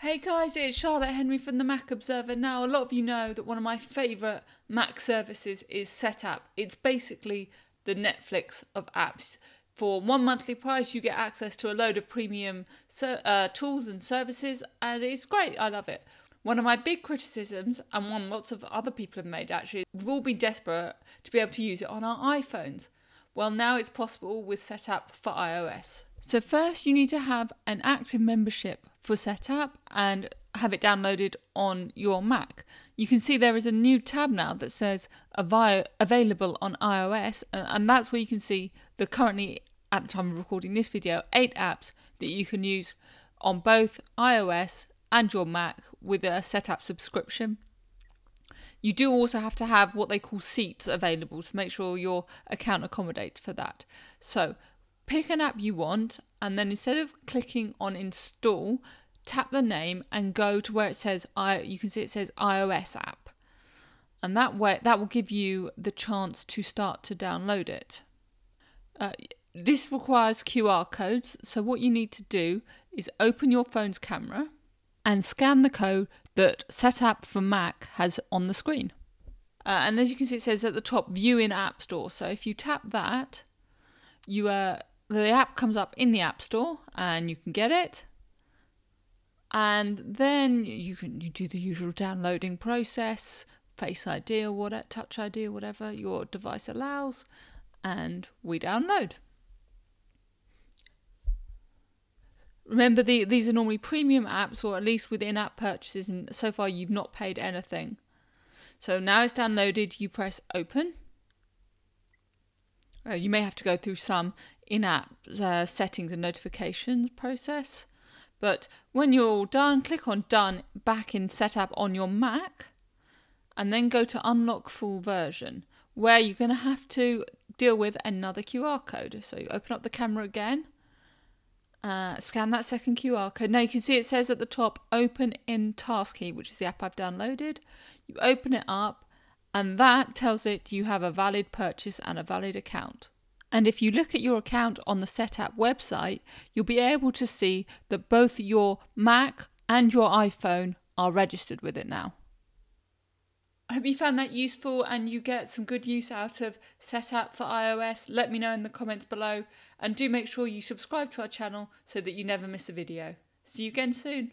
Hey guys, it's Charlotte Henry from the Mac Observer. Now, a lot of you know that one of my favourite Mac services is Setapp. It's basically the Netflix of apps. For one monthly price, you get access to a load of premium uh, tools and services, and it's great. I love it. One of my big criticisms, and one lots of other people have made actually, we've all been desperate to be able to use it on our iPhones. Well, now it's possible with Setapp for iOS. So, first, you need to have an active membership for Setapp and have it downloaded on your Mac. You can see there is a new tab now that says available on iOS, and that's where you can see the currently, at the time of recording this video, eight apps that you can use on both iOS and your Mac with a Setapp subscription. You do also have to have what they call seats available to make sure your account accommodates for that. So, pick an app you want and then instead of clicking on install tap the name and go to where it says i you can see it says ios app. And that way that will give you the chance to start to download it. Uh, this requires qr codes so what you need to do is open your phone's camera and scan the code that Setapp for mac has on the screen. Uh, and as you can see it says at the top view in app store. So if you tap that you uh, the app comes up in the App Store and you can get it. And then you can you do the usual downloading process, Face ID or whatever, Touch ID or whatever your device allows, and we download. Remember, the, these are normally premium apps, or at least with in-app purchases, and so far you've not paid anything. So now it's downloaded. You press open. Uh, you may have to go through some in app uh, settings and notifications process. But when you're all done, click on Done back in Setapp on your Mac, and then go to Unlock Full Version, where you're going to have to deal with another QR code. So you open up the camera again, uh, scan that second QR code. Now you can see it says at the top Open in Task Key, which is the app I've downloaded. You open it up, and that tells it you have a valid purchase and a valid account. And if you look at your account on the Setapp website, you'll be able to see that both your Mac and your iPhone are registered with it now. I hope you found that useful and you get some good use out of Setapp for iOS. Let me know in the comments below and do make sure you subscribe to our channel so that you never miss a video. See you again soon.